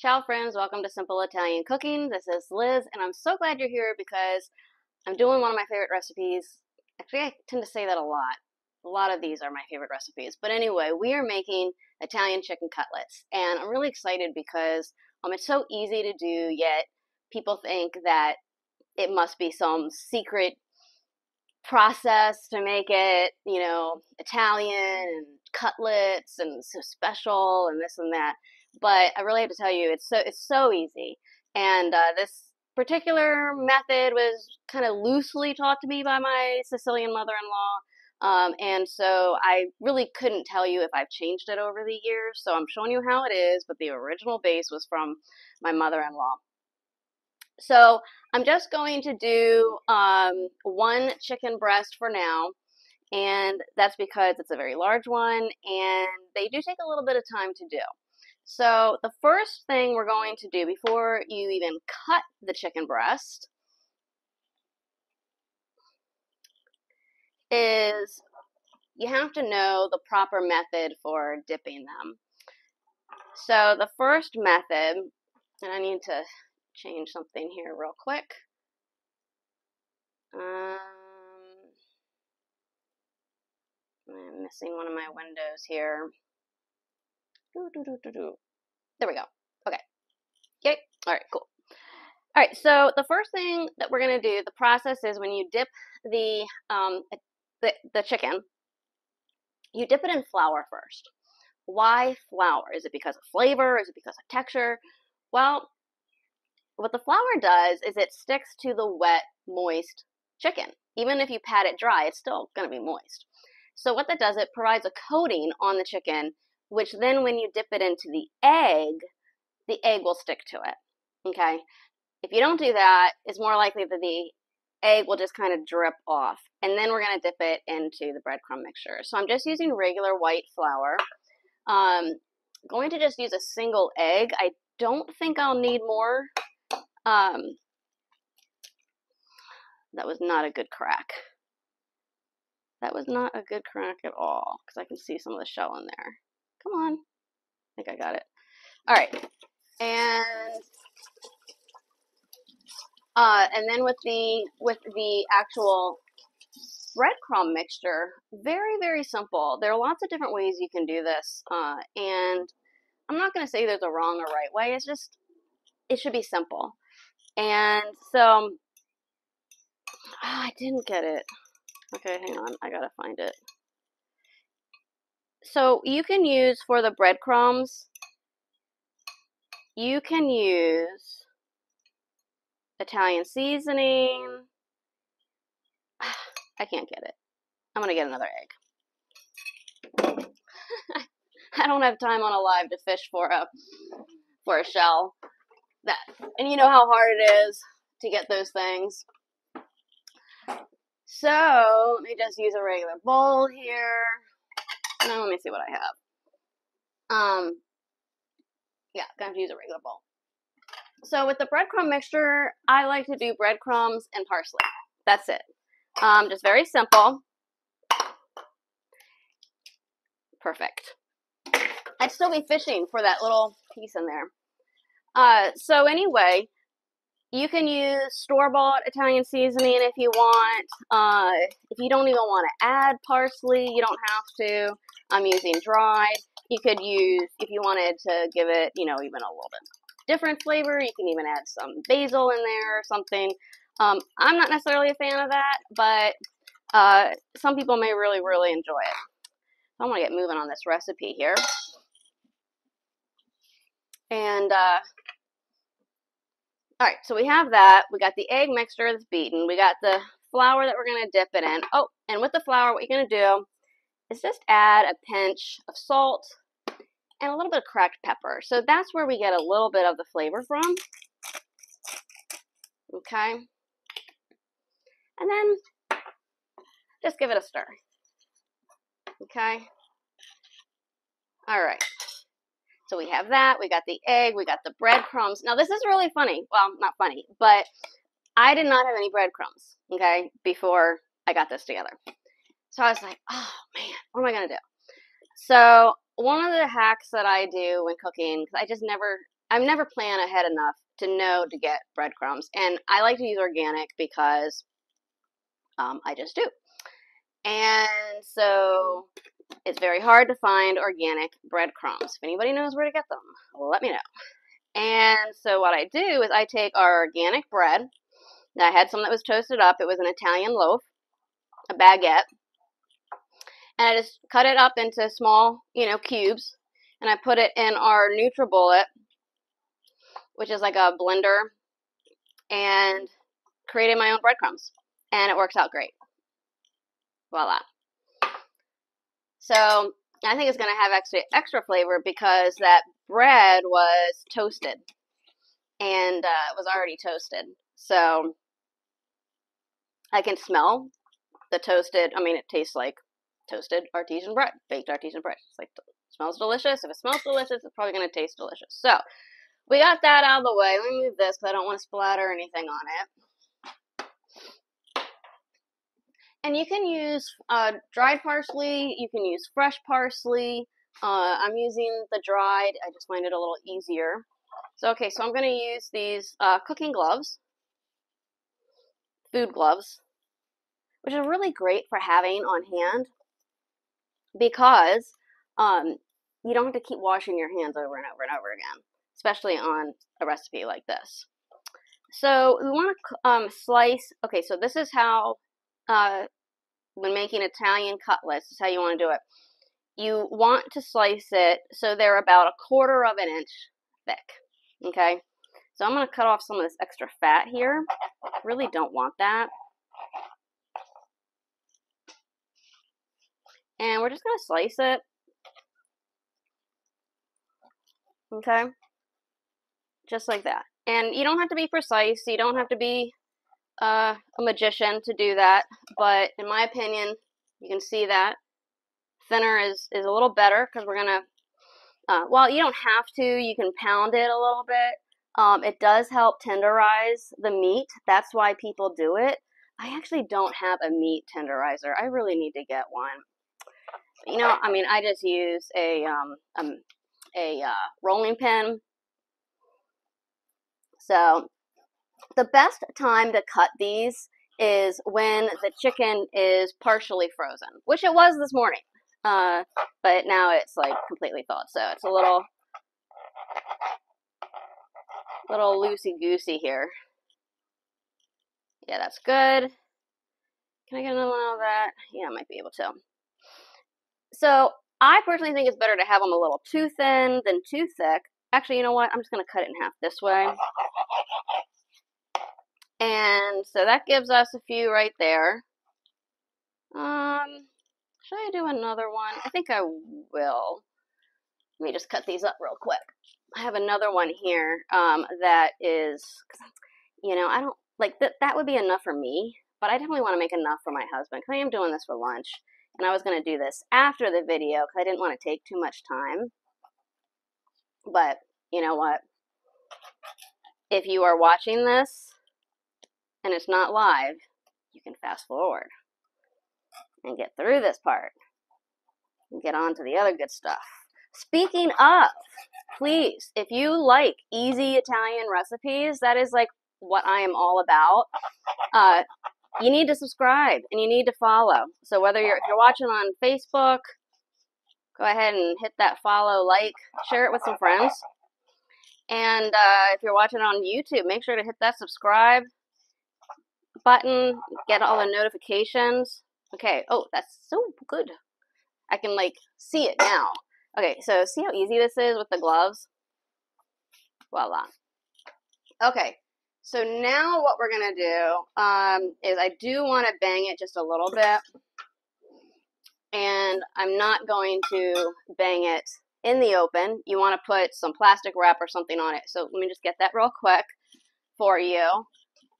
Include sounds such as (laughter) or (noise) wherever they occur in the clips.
Ciao friends, welcome to Simple Italian Cooking. This is Liz and I'm so glad you're here because I'm doing one of my favorite recipes. Actually, I tend to say that a lot. A lot of these are my favorite recipes. But anyway, we are making Italian chicken cutlets and I'm really excited because um, it's so easy to do yet people think that it must be some secret process to make it, you know, Italian and cutlets and so special and this and that but I really have to tell you, it's so it's so easy. And uh, this particular method was kind of loosely taught to me by my Sicilian mother-in-law. Um, and so I really couldn't tell you if I've changed it over the years. So I'm showing you how it is, but the original base was from my mother-in-law. So I'm just going to do um, one chicken breast for now. And that's because it's a very large one and they do take a little bit of time to do. So the first thing we're going to do before you even cut the chicken breast is you have to know the proper method for dipping them. So the first method, and I need to change something here real quick. Um, I'm missing one of my windows here. There we go. Okay. Okay. All right, cool. All right, so the first thing that we're going to do, the process is when you dip the, um, the, the chicken, you dip it in flour first. Why flour? Is it because of flavor? Is it because of texture? Well, what the flour does is it sticks to the wet, moist chicken. Even if you pat it dry, it's still going to be moist. So what that does, it provides a coating on the chicken which then when you dip it into the egg, the egg will stick to it. Okay? If you don't do that, it's more likely that the egg will just kind of drip off. And then we're going to dip it into the breadcrumb mixture. So I'm just using regular white flour. Um, going to just use a single egg. I don't think I'll need more. Um, that was not a good crack. That was not a good crack at all because I can see some of the shell in there. Come on. I think I got it. All right. And uh, and then with the with the actual breadcrumb mixture, very very simple. There are lots of different ways you can do this, uh, and I'm not going to say there's a wrong or right way. It's just it should be simple. And so oh, I didn't get it. Okay, hang on. I gotta find it. So you can use for the breadcrumbs, you can use Italian seasoning. (sighs) I can't get it. I'm going to get another egg. (laughs) I don't have time on a live to fish for a for a shell. That and you know how hard it is to get those things. So let me just use a regular bowl here. Now let me see what I have. Um, yeah, gonna use a regular bowl. So with the breadcrumb mixture, I like to do breadcrumbs and parsley. That's it. Um, just very simple. Perfect. I'd still be fishing for that little piece in there. Uh, so anyway, you can use store-bought Italian seasoning if you want. Uh, if you don't even want to add parsley, you don't have to. I'm using dried. You could use, if you wanted to give it, you know, even a little bit different flavor, you can even add some basil in there or something. Um, I'm not necessarily a fan of that, but uh, some people may really, really enjoy it. I want to get moving on this recipe here. And uh, all right, so we have that. We got the egg mixture that's beaten. We got the flour that we're going to dip it in. Oh, and with the flour, what you're going to do is just add a pinch of salt and a little bit of cracked pepper. So that's where we get a little bit of the flavor from. Okay. And then just give it a stir. Okay. All right. So we have that. We got the egg. We got the breadcrumbs. Now this is really funny. Well, not funny, but I did not have any breadcrumbs, okay, before I got this together. So I was like, oh man, what am I going to do? So one of the hacks that I do when cooking, because I just never I'm never plan ahead enough to know to get breadcrumbs. And I like to use organic because um, I just do. And so it's very hard to find organic breadcrumbs. If anybody knows where to get them, let me know. And so what I do is I take our organic bread. Now I had some that was toasted up. It was an Italian loaf, a baguette. And I just cut it up into small, you know, cubes. And I put it in our NutriBullet, which is like a blender, and created my own breadcrumbs. And it works out great. Voila. So I think it's going to have extra extra flavor because that bread was toasted and uh, was already toasted. So I can smell the toasted. I mean, it tastes like toasted artesian bread, baked artesian bread. It's like smells delicious. If it smells delicious, it's probably going to taste delicious. So we got that out of the way. Let me move this because I don't want to splatter anything on it. And you can use uh, dried parsley, you can use fresh parsley. Uh, I'm using the dried, I just find it a little easier. So, okay, so I'm going to use these uh, cooking gloves, food gloves, which are really great for having on hand because um, you don't have to keep washing your hands over and over and over again, especially on a recipe like this. So we want to um, slice, okay, so this is how uh, when making Italian cutlets, this is how you want to do it. You want to slice it so they're about a quarter of an inch thick. Okay, so I'm going to cut off some of this extra fat here. Really don't want that. And we're just going to slice it. Okay, just like that. And you don't have to be precise. You don't have to be uh, a magician to do that, but in my opinion, you can see that thinner is, is a little better because we're to, uh, well, you don't have to. You can pound it a little bit. Um, it does help tenderize the meat. That's why people do it. I actually don't have a meat tenderizer. I really need to get one. You know, I mean, I just use a um, um a uh, rolling pin. So the best time to cut these is when the chicken is partially frozen, which it was this morning. Uh, but now it's like completely thawed, so it's a little, little loosey goosey here. Yeah, that's good. Can I get another one of that? Yeah, I might be able to. So I personally think it's better to have them a little too thin than too thick. Actually, you know what? I'm just going to cut it in half this way. And so that gives us a few right there. Um, should I do another one? I think I will. Let me just cut these up real quick. I have another one here um, that is, you know, I don't, like, that. that would be enough for me, but I definitely want to make enough for my husband because I am doing this for lunch. And I was going to do this after the video because I didn't want to take too much time. But, you know what? If you are watching this and it's not live, you can fast forward and get through this part and get on to the other good stuff. Speaking of, please, if you like easy Italian recipes, that is like what I am all about. Uh, you need to subscribe and you need to follow. So whether you're if you're watching on Facebook, go ahead and hit that follow, like, share it with some friends. And uh, if you're watching on YouTube, make sure to hit that subscribe button, get all the notifications. Okay, oh, that's so good. I can like see it now. Okay, so see how easy this is with the gloves? Voila. Okay, so now what we're gonna do um, is I do want to bang it just a little bit, and I'm not going to bang it in the open. You want to put some plastic wrap or something on it. So let me just get that real quick for you.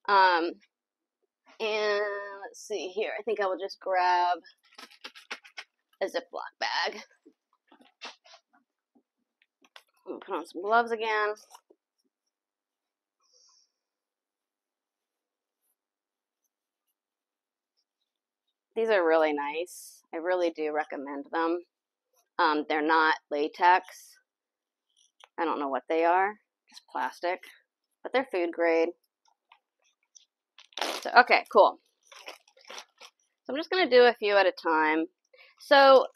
Um, and let's see here. I think I will just grab a Ziploc bag. put on some gloves again. These are really nice. I really do recommend them. Um, they're not latex. I don't know what they are. It's plastic, but they're food grade. So, okay, cool. So I'm just going to do a few at a time. So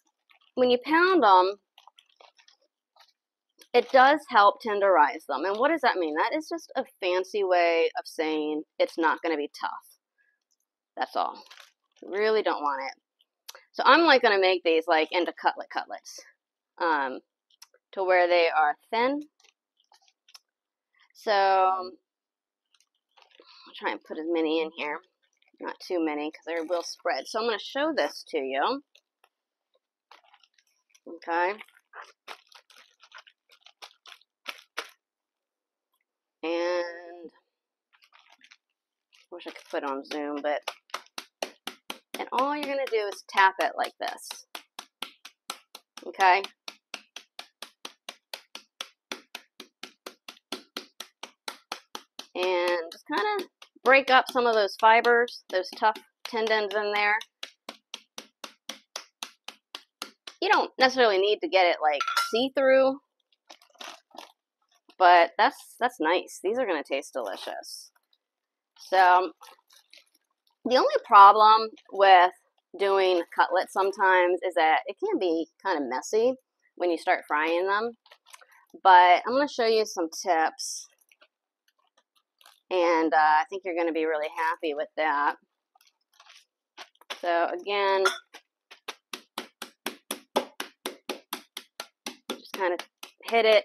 when you pound them, it does help tenderize them. And what does that mean? That is just a fancy way of saying it's not going to be tough. That's all. Really don't want it. So I'm like going to make these like into cutlet cutlets um, to where they are thin. So try and put as many in here. Not too many because they will spread. So I'm going to show this to you. Okay. And I wish I could put on zoom, but and all you're going to do is tap it like this. Okay? And just kind of break up some of those fibers, those tough tendons in there. You don't necessarily need to get it like see-through, but that's that's nice. These are going to taste delicious. So the only problem with doing cutlets sometimes is that it can be kind of messy when you start frying them. But I'm going to show you some tips. And uh, I think you're going to be really happy with that. So again, just kind of hit it.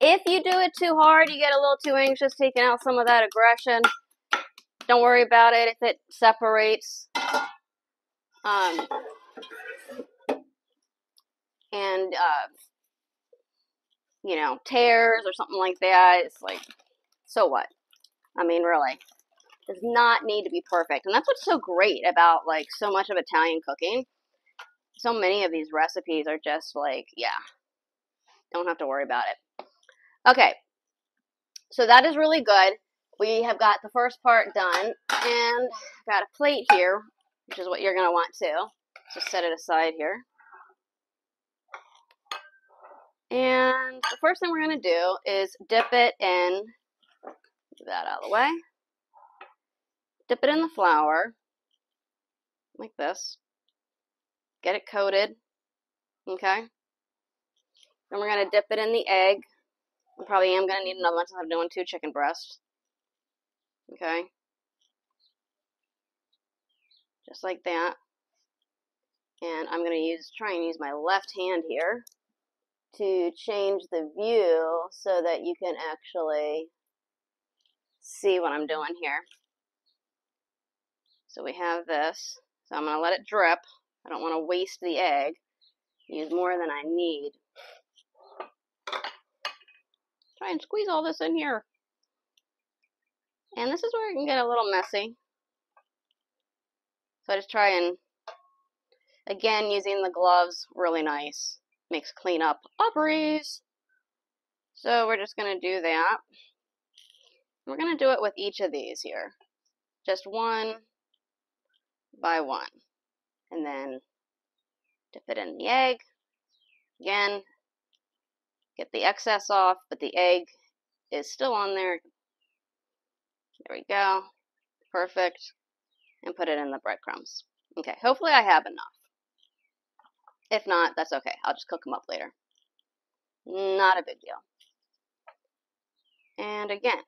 If you do it too hard, you get a little too anxious, taking out some of that aggression. Don't worry about it if it separates. Um, and, uh, you know, tears or something like that. It's like, so what? I mean, really. Does not need to be perfect. And that's what's so great about, like, so much of Italian cooking. So many of these recipes are just like, yeah, don't have to worry about it. Okay, so that is really good we have got the first part done and got a plate here, which is what you're going to want to. Just set it aside here. And the first thing we're going to do is dip it in, that out of the way, dip it in the flour, like this, get it coated, okay? Then we're going to dip it in the egg. I probably am going to need another one since I'm doing two chicken breasts. Okay. Just like that. And I'm going to use try and use my left hand here to change the view so that you can actually see what I'm doing here. So we have this. So I'm going to let it drip. I don't want to waste the egg. Use more than I need. Try and squeeze all this in here. And this is where it can get a little messy. So I just try and, again, using the gloves, really nice. Makes cleanup a breeze. So we're just going to do that. We're going to do it with each of these here. Just one by one. And then dip it in the egg. Again, get the excess off, but the egg is still on there. There we go. Perfect. And put it in the breadcrumbs. Okay, hopefully I have enough. If not, that's okay. I'll just cook them up later. Not a big deal. And again,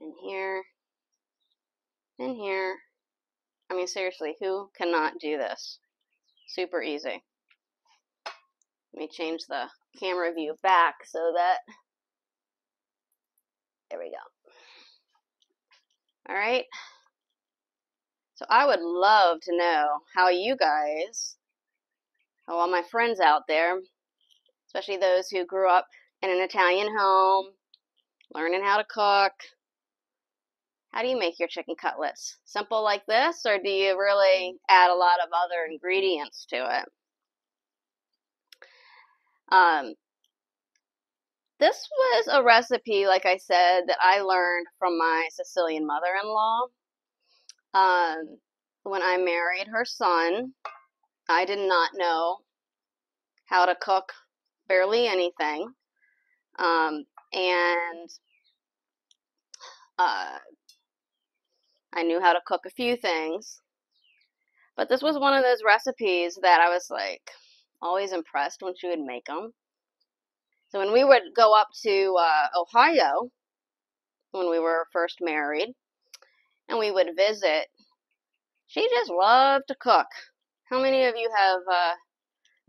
in here, in here. I mean, seriously, who cannot do this? Super easy. Let me change the camera view back so that there we go. All right. So I would love to know how you guys, how all my friends out there, especially those who grew up in an Italian home, learning how to cook, how do you make your chicken cutlets? Simple like this, or do you really add a lot of other ingredients to it? Um, this was a recipe, like I said, that I learned from my Sicilian mother in law. Um, when I married her son, I did not know how to cook barely anything. Um, and uh, I knew how to cook a few things. But this was one of those recipes that I was like always impressed when she would make them. So when we would go up to uh, Ohio, when we were first married, and we would visit, she just loved to cook. How many of you have uh,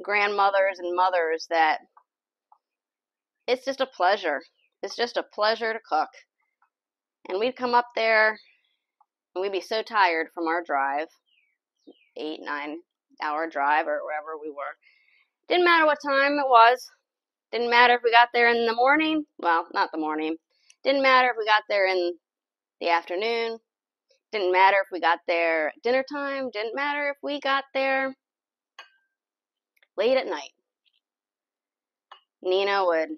grandmothers and mothers that it's just a pleasure? It's just a pleasure to cook. And we'd come up there and we'd be so tired from our drive eight, nine hour drive or wherever we were. Didn't matter what time it was. Didn't matter if we got there in the morning. Well, not the morning. Didn't matter if we got there in the afternoon. Didn't matter if we got there dinner time. Didn't matter if we got there late at night. Nina would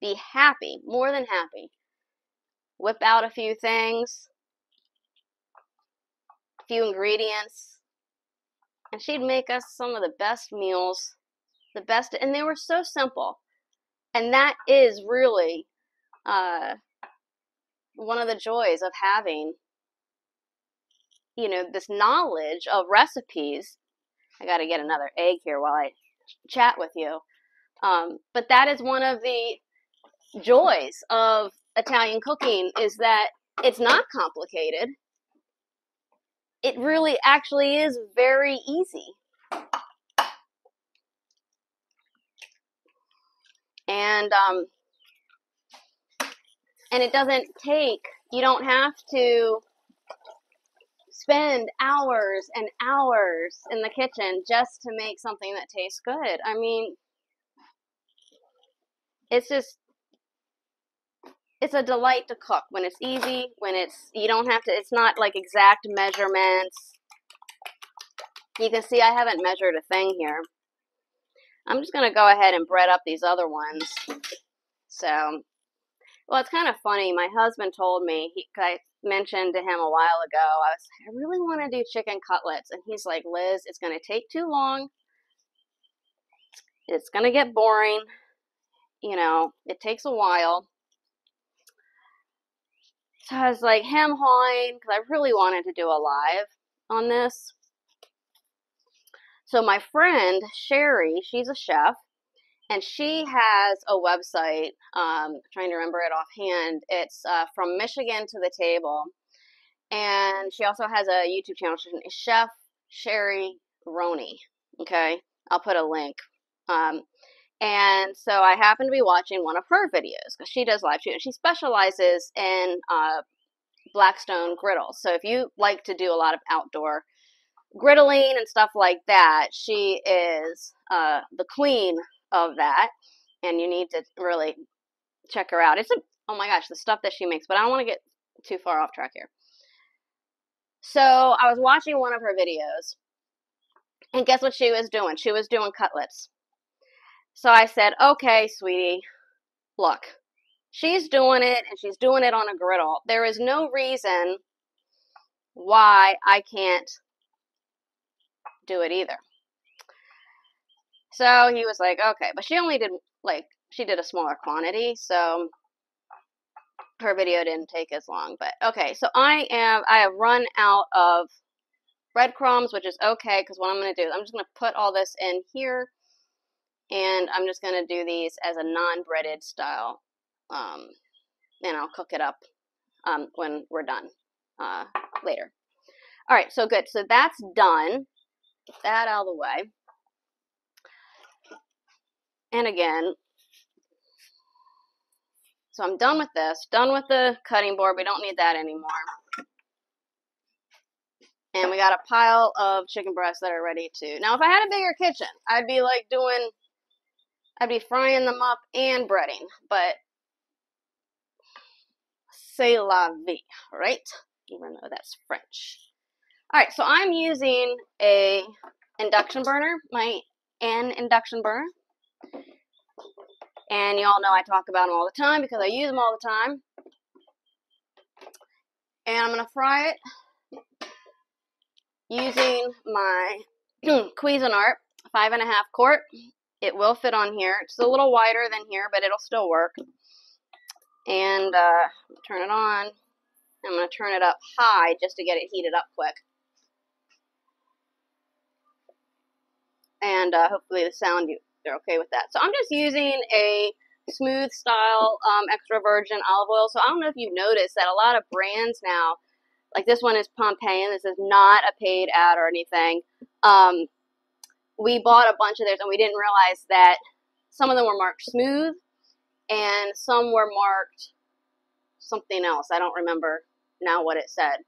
be happy, more than happy. Whip out a few things, few ingredients, and she'd make us some of the best meals, the best, and they were so simple. And that is really uh, one of the joys of having, you know, this knowledge of recipes. I got to get another egg here while I chat with you. Um, but that is one of the joys of Italian cooking is that it's not complicated. It really actually is very easy. And um, and it doesn't take you don't have to spend hours and hours in the kitchen just to make something that tastes good. I mean, it's just it's a delight to cook when it's easy, when it's you don't have to it's not like exact measurements. You can see I haven't measured a thing here. I'm just going to go ahead and bread up these other ones. So, well, it's kind of funny. My husband told me, he, I mentioned to him a while ago, I was I really want to do chicken cutlets. And he's like, Liz, it's going to take too long. It's going to get boring. You know, it takes a while. So I was like ham hawing because I really wanted to do a live on this. So my friend Sherry, she's a chef, and she has a website. Um, trying to remember it offhand. It's uh, from Michigan to the table, and she also has a YouTube channel. Chef Sherry Ronning. Okay, I'll put a link. Um, and so I happened to be watching one of her videos because she does live shoot and she specializes in uh, Blackstone griddles. So if you like to do a lot of outdoor griddling and stuff like that, she is uh, the queen of that. And you need to really check her out. It's a, oh my gosh, the stuff that she makes, but I don't want to get too far off track here. So I was watching one of her videos, and guess what she was doing? She was doing cutlets. So I said, okay, sweetie, look, she's doing it and she's doing it on a griddle. There is no reason why I can't do it either. So he was like, okay, but she only did like, she did a smaller quantity, so her video didn't take as long. But okay, so I am, I have run out of breadcrumbs, which is okay because what I'm going to do is I'm just going to put all this in here and I'm just going to do these as a non-breaded style um, and I'll cook it up um, when we're done uh, later. All right, so good. So that's done. Get that out of the way. And again, so I'm done with this, done with the cutting board. We don't need that anymore. And we got a pile of chicken breasts that are ready to. Now, if I had a bigger kitchen, I'd be like doing I'd be frying them up and breading, but c'est la vie, right? Even though that's French. All right, so I'm using a induction burner, my N induction burner. And y'all know I talk about them all the time because I use them all the time. And I'm going to fry it using my (clears throat) Cuisinart five and a half quart It will fit on here. It's a little wider than here, but it'll still work. And uh, turn it on. I'm going to turn it up high just to get it heated up quick. And uh, hopefully the sound, you, they're okay with that. So I'm just using a smooth style um, extra virgin olive oil. So I don't know if you've noticed that a lot of brands now, like this one is Pompeian. This is not a paid ad or anything. Um, we bought a bunch of theirs and we didn't realize that some of them were marked smooth and some were marked something else. I don't remember now what it said.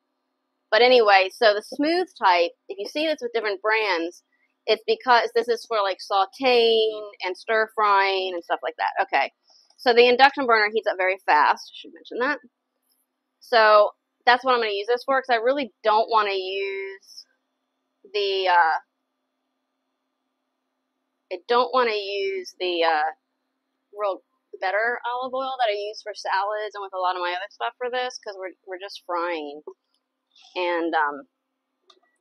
But anyway, so the smooth type, if you see this with different brands, it's because this is for like sauteing and stir frying and stuff like that. Okay. So the induction burner heats up very fast. Should mention that. So that's what I'm going to use this for because I really don't want to use the, uh, I don't want to use the uh, real better olive oil that I use for salads and with a lot of my other stuff for this because we're, we're just frying. And um,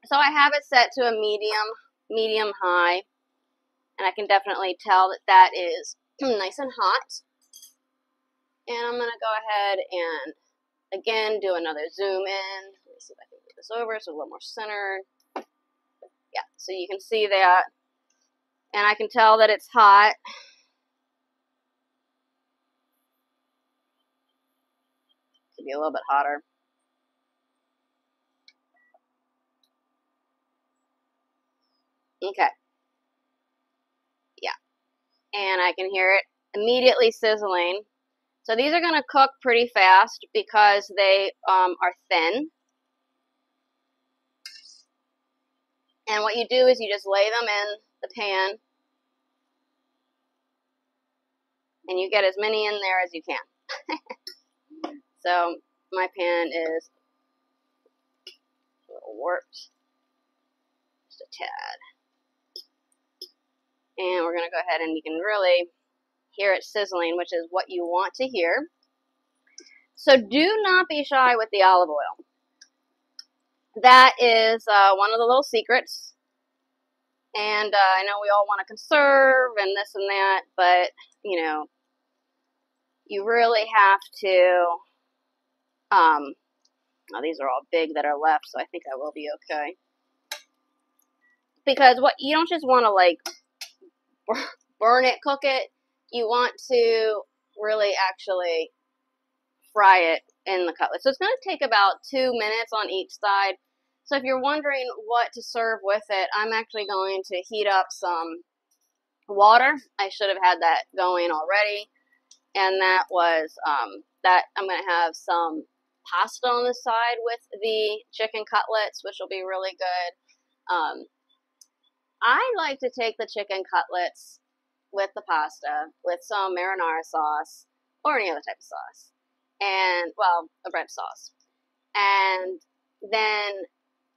so I have it set to a medium medium high. And I can definitely tell that that is (clears throat) nice and hot. And I'm going to go ahead and again do another zoom in. Let me see if I can move this over so a little more centered. Yeah, so you can see that. And I can tell that it's hot. Could be a little bit hotter. Okay. Yeah. And I can hear it immediately sizzling. So these are going to cook pretty fast because they um, are thin. And what you do is you just lay them in the pan and you get as many in there as you can. (laughs) so my pan is a little warped, just a tad. And we're going to go ahead and you can really hear it sizzling, which is what you want to hear. So do not be shy with the olive oil. That is uh, one of the little secrets. And uh, I know we all want to conserve and this and that, but, you know, you really have to, um, oh, these are all big that are left, so I think I will be okay. Because what, you don't just want to, like, burn it, cook it. You want to really actually fry it in the cutlet. So it's going to take about two minutes on each side. So if you're wondering what to serve with it, I'm actually going to heat up some water. I should have had that going already. And that was um, that I'm to have some pasta on the side with the chicken cutlets, which will be really good. Um, I like to take the chicken cutlets with the pasta with some marinara sauce or any other type of sauce. And, well, a bread sauce. And then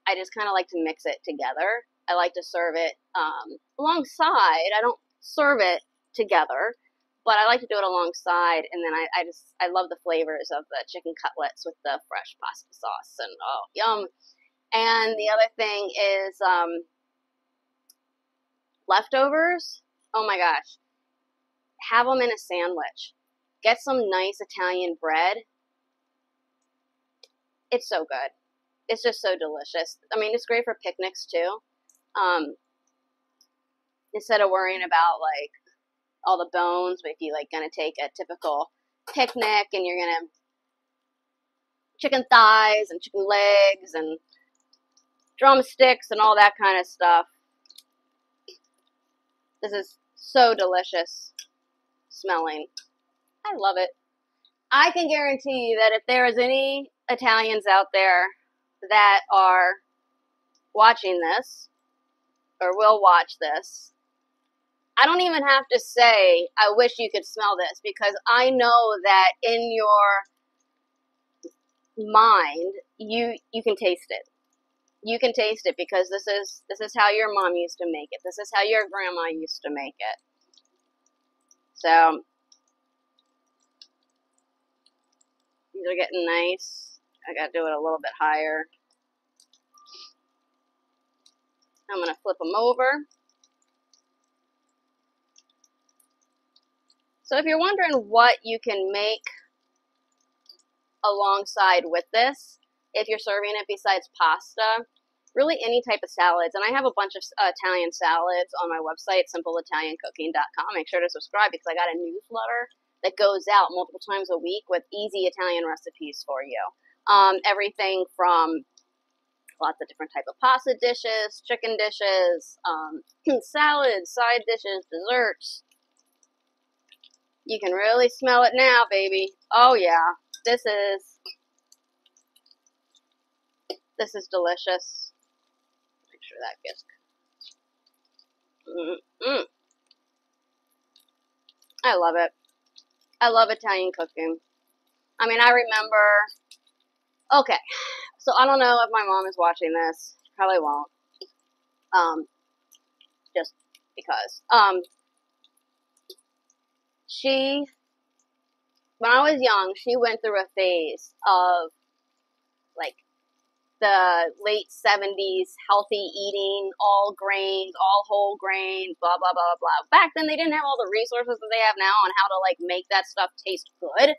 I just kind of like to mix it together. I like to serve it um, alongside. I don't serve it together, but I like to do it alongside. And then I, I just, I love the flavors of the chicken cutlets with the fresh pasta sauce. And oh, yum. And the other thing is, um, leftovers, oh my gosh, have them in a sandwich. Get some nice Italian bread. It's so good. It's just so delicious. I mean, it's great for picnics too. Um, instead of worrying about like all the bones, but if you like gonna take a typical picnic and you're gonna chicken thighs and chicken legs and drumsticks and all that kind of stuff. This is so delicious smelling. I love it. I can guarantee you that if there is any Italians out there that are watching this or will watch this, I don't even have to say, I wish you could smell this because I know that in your mind, you, you can taste it you can taste it because this is this is how your mom used to make it. This is how your grandma used to make it. So these are getting nice. I gotta do it a little bit higher. I'm gonna flip them over. So if you're wondering what you can make alongside with this, if you're serving it besides pasta, really any type of salads. And I have a bunch of uh, Italian salads on my website, simpleitaliancooking.com. Make sure to subscribe because I got a newsletter that goes out multiple times a week with easy Italian recipes for you. Um, everything from lots of different type of pasta dishes, chicken dishes, um, (clears throat) salads, side dishes, desserts. You can really smell it now, baby. Oh yeah, this is this is delicious. Make sure that gets. Mm -mm. I love it. I love Italian cooking. I mean, I remember. Okay, so I don't know if my mom is watching this. Probably won't. Um, just because. Um, she, when I was young, she went through a phase of like the late 70s healthy eating, all grains, all whole grains, blah, blah, blah, blah. Blah. Back then, they didn't have all the resources that they have now on how to like make that stuff taste good.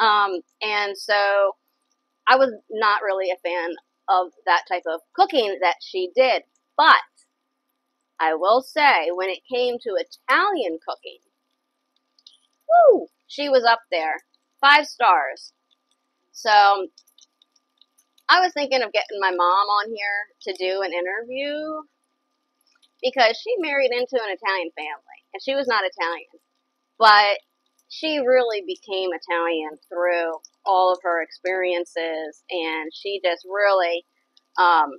Um, and so I was not really a fan of that type of cooking that she did. But I will say, when it came to Italian cooking, woo, she was up there. Five stars. So I was thinking of getting my mom on here to do an interview because she married into an Italian family and she was not Italian. But she really became Italian through all of her experiences and she just really um,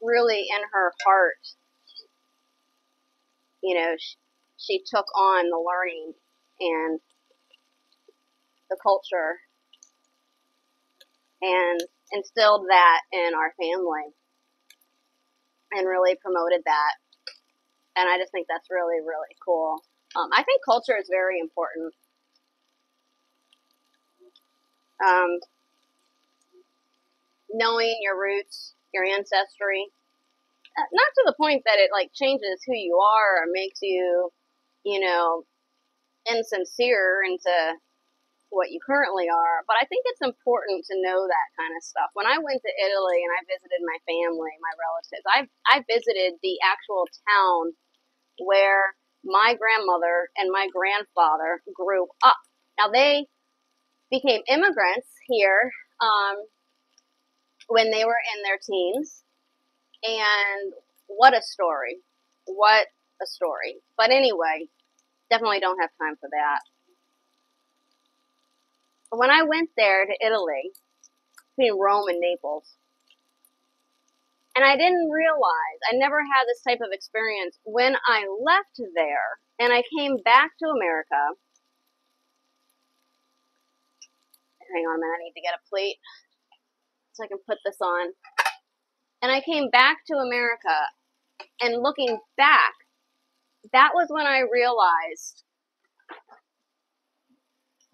really in her heart you know she, she took on the learning and the culture and instilled that in our family and really promoted that. And I just think that's really, really cool. Um, I think culture is very important. Um, knowing your roots, your ancestry, not to the point that it like changes who you are or makes you, you know, insincere into what you currently are, but I think it's important to know that kind of stuff. When I went to Italy and I visited my family, my relatives, I I visited the actual town where my grandmother and my grandfather grew up. Now they became immigrants here um, when they were in their teens, and what a story! What a story! But anyway, definitely don't have time for that when I went there to Italy, between Rome and Naples, and I didn't realize, I never had this type of experience. When I left there and I came back to America, hang on a minute, I need to get a plate so I can put this on. And I came back to America, and looking back, that was when I realized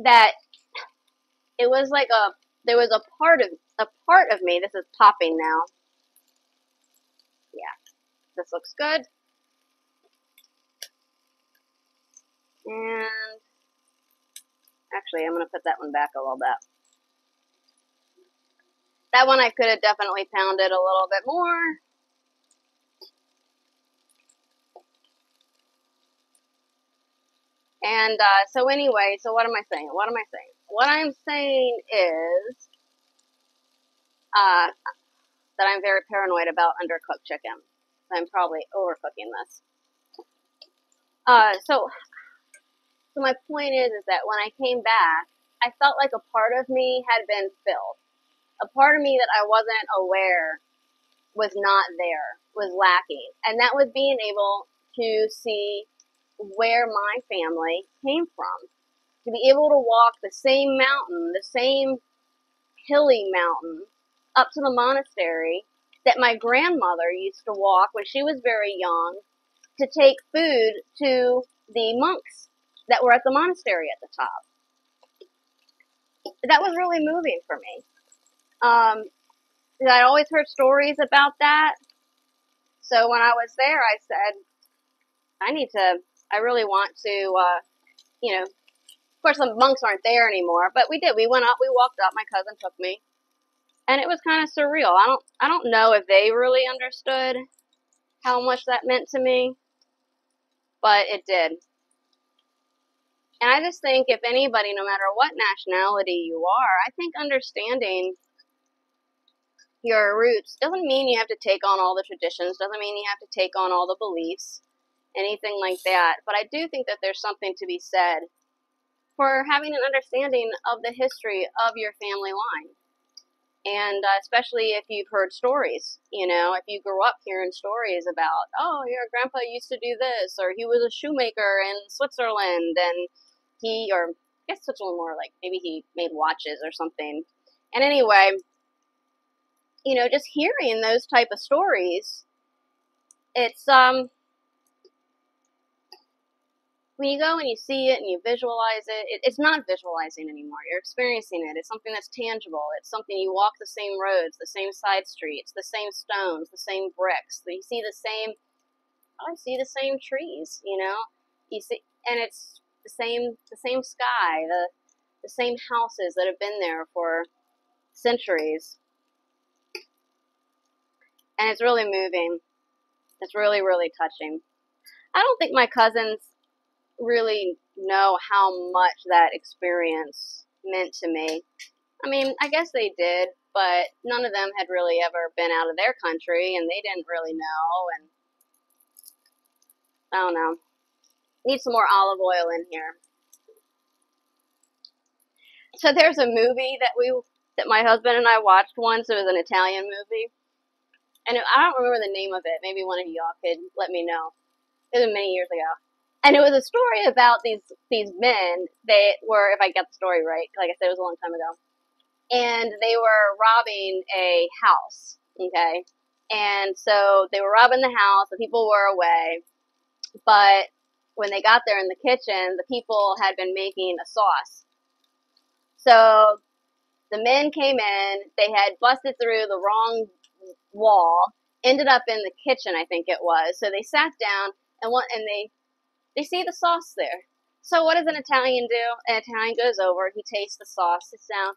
that it was like a there was a part of a part of me. This is popping now. Yeah, this looks good. And actually, I'm going to put that one back a little bit. That one I could have definitely pounded a little bit more. And uh, so anyway, so what am I saying? What am I saying? what I'm saying is uh, that I'm very paranoid about undercooked chicken. I'm probably overcooking this. Uh, so, so my point is, is that when I came back, I felt like a part of me had been filled. A part of me that I wasn't aware was not there, was lacking. And that was being able to see where my family came from to be able to walk the same mountain, the same hilly mountain, up to the monastery that my grandmother used to walk when she was very young to take food to the monks that were at the monastery at the top. That was really moving for me. Um, I always heard stories about that. So when I was there, I said, I need to. I really want to. Uh, you know, of course the monks aren't there anymore, but we did. We went up. We walked up. My cousin took me, and it was kind of surreal. I don't. I don't know if they really understood how much that meant to me, but it did. And I just think if anybody, no matter what nationality you are, I think understanding your roots doesn't mean you have to take on all the traditions, doesn't mean you have to take on all the beliefs, anything like that. But I do think that there's something to be said for having an understanding of the history of your family line. And uh, especially if you've heard stories, you know, if you grew up hearing stories about, oh, your grandpa used to do this, or he was a shoemaker in Switzerland, and he, or I guess Switzerland more like maybe he made watches or something. And anyway, you know, just hearing those type of stories, it's um when you go and you see it and you visualize it, it, it's not visualizing anymore. You're experiencing it. It's something that's tangible. It's something you walk the same roads, the same side streets, the same stones, the same bricks. You see the same. Oh, I see the same trees. You know, you see, and it's the same the same sky, the the same houses that have been there for centuries and it's really moving. It's really, really touching. I don't think my cousins really know how much that experience meant to me. I mean, I guess they did, but none of them had really ever been out of their country, and they didn't really know. And I don't know. Need some more olive oil in here. So there's a movie that we that my husband and I watched once. It was an Italian movie, and I don't remember the name of it. Maybe one of y'all could let me know. It was many years ago, and it was a story about these these men. They were, if I get the story right, like I said, it was a long time ago, and they were robbing a house. Okay, and so they were robbing the house. The people were away, but when they got there in the kitchen, the people had been making a sauce. So the men came in. They had busted through the wrong wall, ended up in the kitchen, I think it was. So they sat down and what and they they see the sauce there. So what does an Italian do? An Italian goes over, he tastes the sauce, sits down,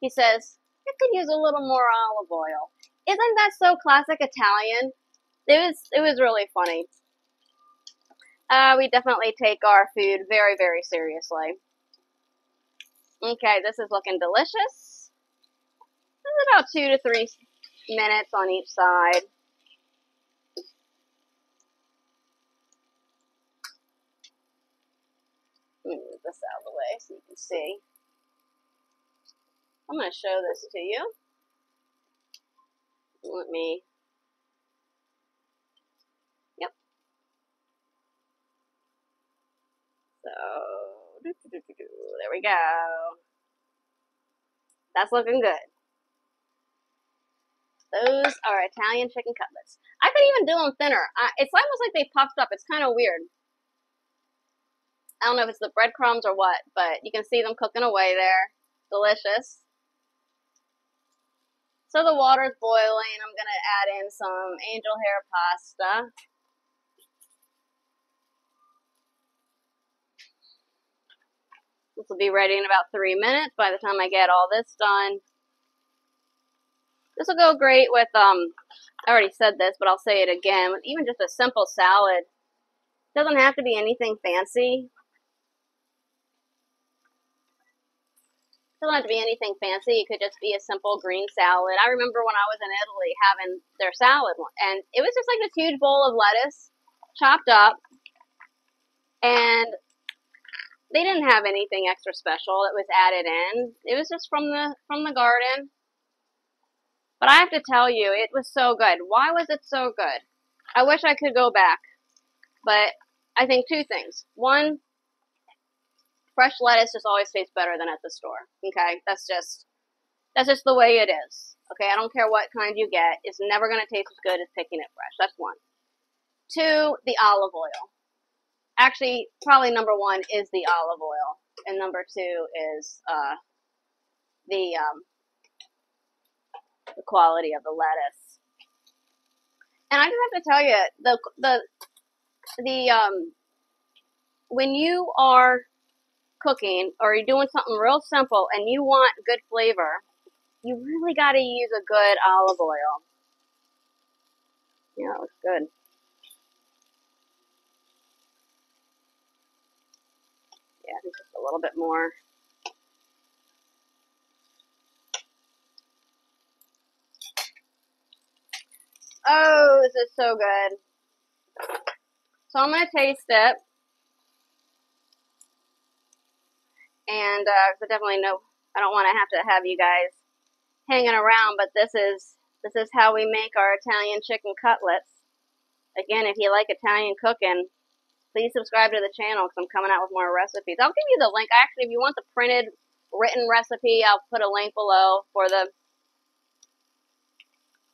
he says, "I could use a little more olive oil." Isn't that so classic Italian? It was it was really funny. Uh, we definitely take our food very, very seriously. Okay, this is looking delicious. This is about two to three minutes on each side. Move this out of the way so you can see. I'm going to show this to you. Let me. Yep. So, there we go. That's looking good. Those are Italian chicken cutlets. I could even do them thinner. Uh, it's almost like they puffed up. It's kind of weird. I don't know if it's the breadcrumbs or what, but you can see them cooking away there. Delicious. So the water's boiling. I'm going to add in some angel hair pasta. This will be ready in about three minutes by the time I get all this done. This will go great with, um, I already said this, but I'll say it again, even just a simple salad. Doesn't have to be anything fancy. Doesn't have to be anything fancy. It could just be a simple green salad. I remember when I was in Italy having their salad, and it was just like this huge bowl of lettuce, chopped up, and they didn't have anything extra special that was added in. It was just from the from the garden. But I have to tell you, it was so good. Why was it so good? I wish I could go back. But I think two things. One, fresh lettuce just always tastes better than at the store. Okay? That's just that's just the way it is. Okay, I don't care what kind you get, it's never gonna taste as good as picking it fresh. That's one. Two, the olive oil. Actually, probably number one is the olive oil, and number two is uh, the um, the quality of the lettuce. And I just have to tell you, the the the um, when you are cooking or you're doing something real simple and you want good flavor, you really got to use a good olive oil. Yeah, it looks good. Yeah, just a little bit more. Oh, this is so good. So I'm going to taste it. And uh, I definitely know I don't want to have to have you guys hanging around, but this is this is how we make our Italian chicken cutlets. Again, if you like Italian cooking, please subscribe to the channel because I'm coming out with more recipes. I'll give you the link. Actually, if you want the printed written recipe, I'll put a link below for the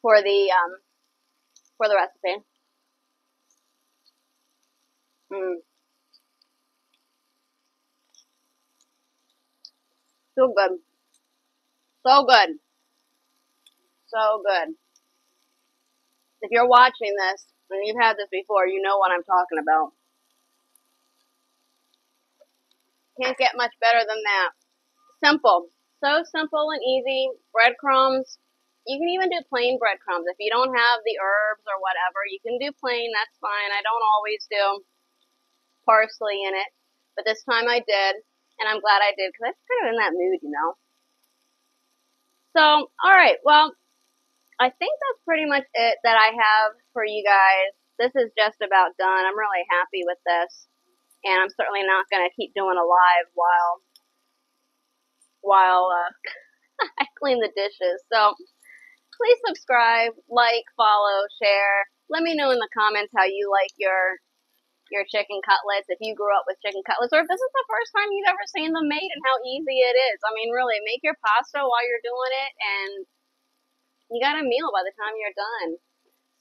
for the um, for the recipe. Mm. So good. So good. So good. If you're watching this and you've had this before, you know what I'm talking about. Can't get much better than that. Simple. So simple and easy. Breadcrumbs, you can even do plain breadcrumbs. If you don't have the herbs or whatever, you can do plain, that's fine. I don't always do parsley in it, but this time I did, and I'm glad I did because I'm kind of in that mood, you know. So, alright, well, I think that's pretty much it that I have for you guys. This is just about done. I'm really happy with this, and I'm certainly not going to keep doing a live while while uh, (laughs) I clean the dishes. So, please subscribe, like, follow, share. Let me know in the comments how you like your your chicken cutlets, if you grew up with chicken cutlets, or if this is the first time you've ever seen them made and how easy it is. I mean, really, make your pasta while you're doing it, and you got a meal by the time you're done.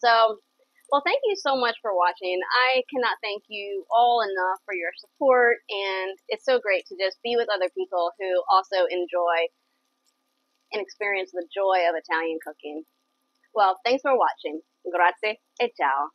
So, well, thank you so much for watching. I cannot thank you all enough for your support, and it's so great to just be with other people who also enjoy and experience the joy of Italian cooking. Well, thanks for watching. Grazie e ciao.